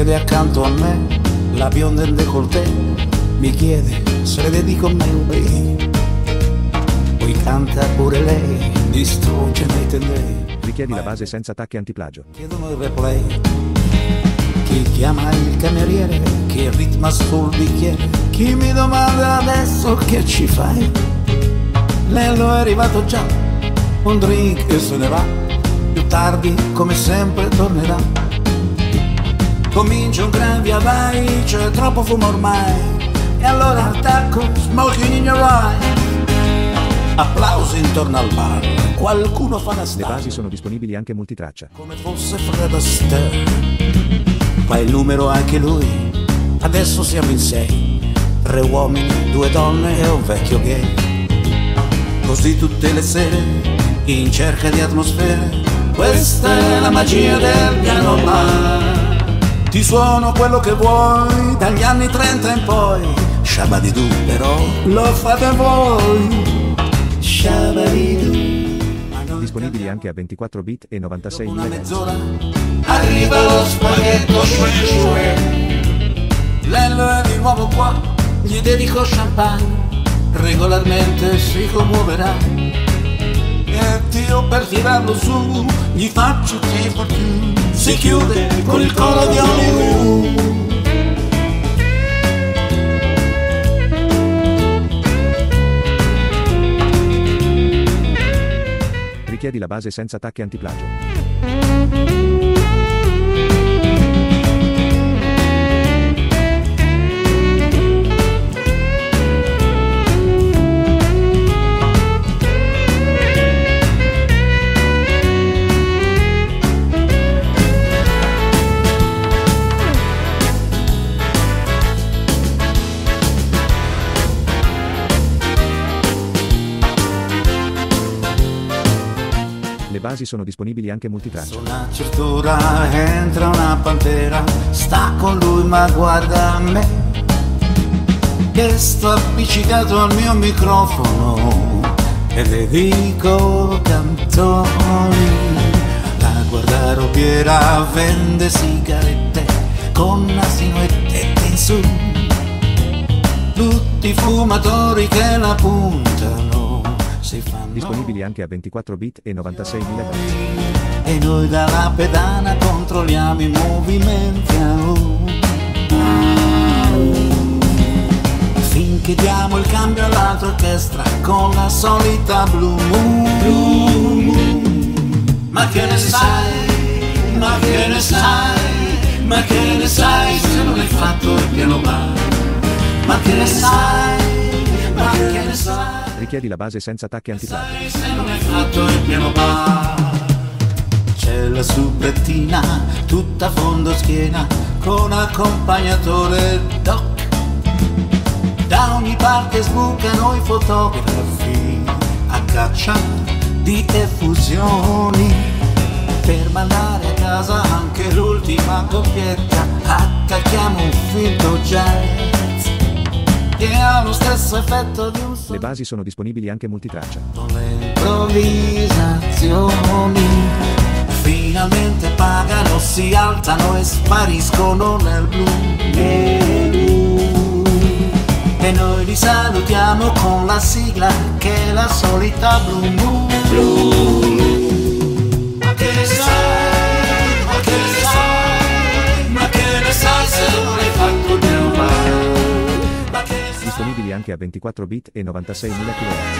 siede accanto a me, la bionda in décolleté, mi chiede se le dedico me Poi canta pure lei, distrugge nei tendei. Richiedi la base senza tacchi antiplagio. Chiedono il replay. Chi chiama il cameriere, chi ritma sul bicchiere, chi mi domanda adesso che ci fai. Nello è arrivato già, un drink e se ne va, più tardi come sempre tornerà. Comincia un gran via vai, c'è troppo fumo ormai, e allora attacco, smoking in your eye. Applausi intorno al bar, qualcuno fa la Le star basi sono disponibili anche multitraccia. come fosse Fred Astaire. Ma il numero anche lui, adesso siamo in sei, tre uomini, due donne e un vecchio gay. Così tutte le sere, in cerca di atmosfere, questa è la magia del piano bar. Ti suono quello che vuoi, dagli anni 30 in poi, Shabadidu però lo fate voi. Shabadidu. Disponibili anche a 24 bit e 96 Dopo una mezz'ora arriva lo spaghetto shue shue. Lello è di nuovo qua, gli dedico champagne, regolarmente si commuoverà. E io per tirarlo su, gli faccio tipo più. Si chiude con il coro di Hollywood. Richiedi la base senza tacchi antiplagio. Le basi sono disponibili anche multitraccia. Una certura entra una pantera, sta con lui ma guarda me. Che sto appiccicato al mio microfono e le dico canzoni. La guarda robiera vende sigarette con asino e tette in su. Tutti i fumatori che la puntano Disponibili anche a 24 bit e 96 MHz. e noi dalla pedana controlliamo i movimenti Finché diamo il cambio all'altra orchestra Con la solita Moon. Ma che ne sai, ma che ne sai Ma che ne sai se non hai fatto il piano bar Ma che ne sai, Richiedi la base senza tacchi antiplagio. Sai se non hai fatto il piano bar C'è la subrettina tutta a fondo schiena Con accompagnatore doc. Da ogni parte sbucano i fotografi A caccia di effusioni. Per mandare a casa anche l'ultima coppietta Attacchiamo un filtro jazz Le basi sono disponibili anche multitraccia. con le improvvisazioni finalmente pagano, si alzano e spariscono nel blu. E noi li salutiamo con la sigla che è la solita blu. blu. Anche a 24 bit e 96 MHz.